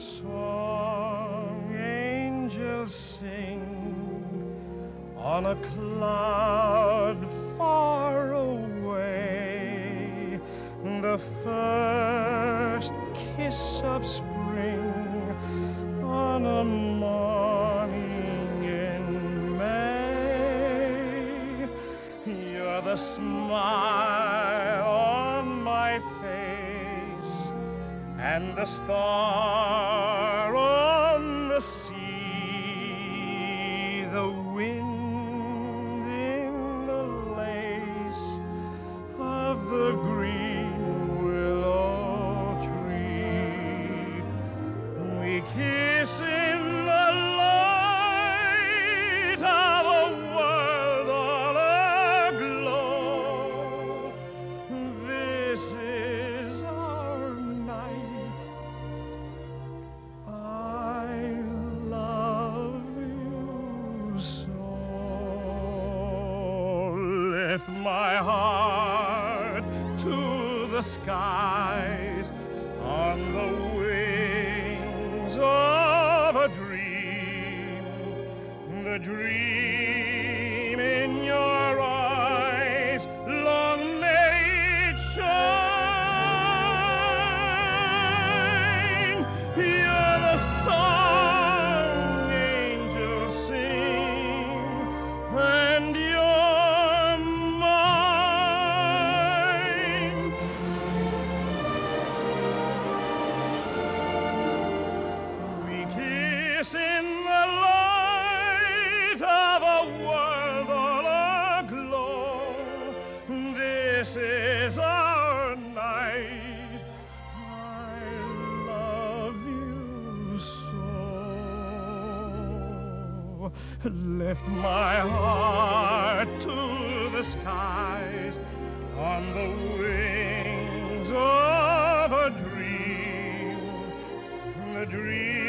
song angels sing on a cloud far away. The first kiss of spring on a morning in May. You're the smile on my face and the star on the sea, the wind in the lace of the green willow tree. We kiss Lift my heart to the skies on the wings of a dream. The dream this in the light of a world all aglow. This is our night. I love you so. Lift my heart to the skies on the wings of a dream. A dream.